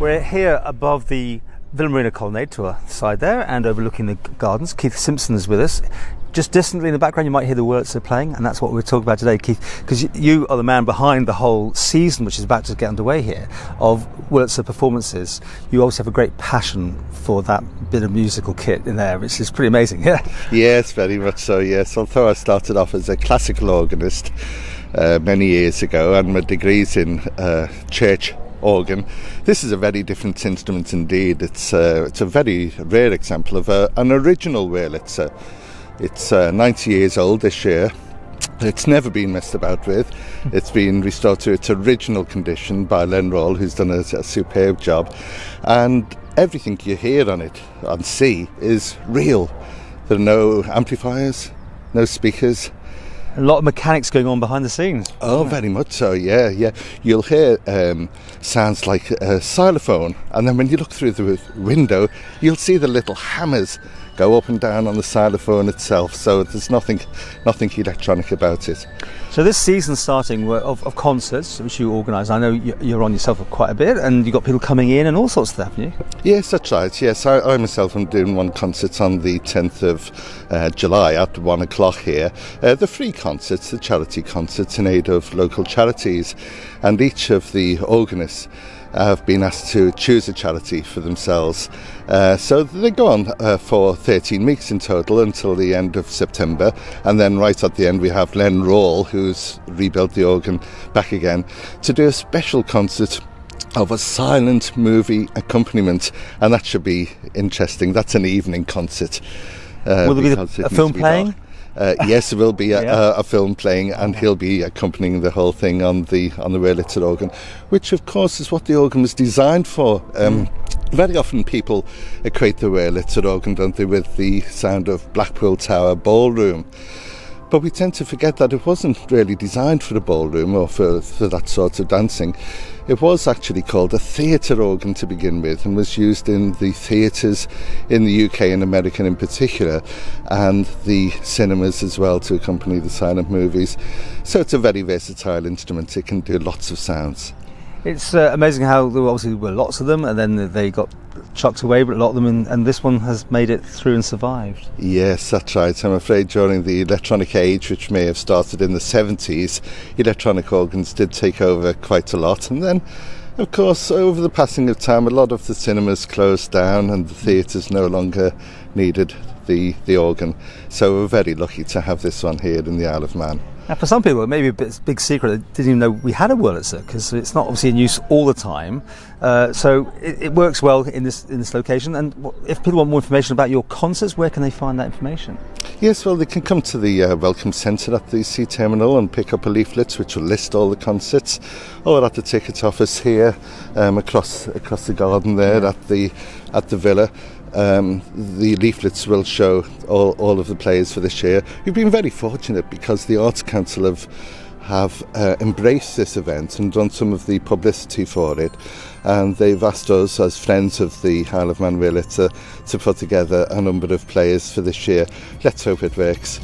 We're here above the Villa Marina colonnade to our side there and overlooking the gardens. Keith Simpson is with us. Just distantly in the background, you might hear the Wurlitzer playing, and that's what we're talking about today, Keith, because you are the man behind the whole season, which is about to get underway here, of Wurlitzer performances. You also have a great passion for that bit of musical kit in there, which is pretty amazing, yeah? Yes, very much so, yes. Although I started off as a classical organist uh, many years ago, and my degrees in uh, church organ. This is a very different instrument indeed. It's uh, it's a very rare example of a, an original Wurlitzer. It's uh, 90 years old this year. It's never been messed about with. It's been restored to its original condition by Len Rawle, who's done a, a superb job. And everything you hear on it, on C, is real. There are no amplifiers, no speakers. A lot of mechanics going on behind the scenes. Oh, very much so. Yeah, yeah. You'll hear um, sounds like a xylophone, and then when you look through the window, you'll see the little hammers go up and down on the xylophone itself. So there's nothing, nothing electronic about it. So this season starting of, of concerts, which you organise, I know you're on yourself quite a bit, and you've got people coming in and all sorts of stuff, haven't you? Yes, that's right. Yes, I, I myself am doing one concert on the 10th of uh, July at one o'clock here. Uh, the free concerts, the charity concerts in aid of local charities, and each of the organists have been asked to choose a charity for themselves. Uh, so they go on uh, for 13 weeks in total until the end of September. And then right at the end, we have Len Rawle, who's rebuilt the organ back again, to do a special concert of a silent movie accompaniment, and that should be interesting. That's an evening concert. Uh, Will there be a film playing? Uh, yes, there will be a, yeah. a, a, film playing, and he'll be accompanying the whole thing on the on the Wurlitzer organ, which of course is what the organ was designed for. Um. Very often people equate the Wurlitzer organ, don't they, with the sound of Blackpool Tower Ballroom. But we tend to forget that it wasn't really designed for a ballroom or for, for that sort of dancing. It was actually called a theatre organ to begin with and was used in the theatres in the UK and American in particular and the cinemas as well to accompany the silent movies. So it's a very versatile instrument, it can do lots of sounds. It's uh, amazing how there obviously were lots of them, and then they got chucked away, but a lot of them, and, and, this one has made it through and survived. Yes, that's right. I'm afraid during the electronic age, which may have started in the 70s, electronic organs did take over quite a lot, and then. Of course, over the passing of time, a lot of the cinemas closed down and the theatres no longer needed the, the organ. So we're very lucky to have this one here in the Isle of Man. Now, for some people, it may be a bit, big secret. They didn't even know we had a Wurlitzer because it's not obviously in use all the time. Uh, so it, it, works well in this in this location. And if people want more information about your concerts, where can they find that information? Yes, well, they can come to the uh, Welcome Centre at the Sea Terminal and pick up a leaflet which will list all the concerts, or at the ticket office here um, across across the garden there yeah. at the at the villa. Um, the leaflets will show all, all of the players for this year. We've been very fortunate because the Arts Council have have uh, embraced this event and done some of the publicity for it. And they've asked us, as friends of the Isle of Man Wurlitzer, to put together a number of players for this year. Let's hope it works.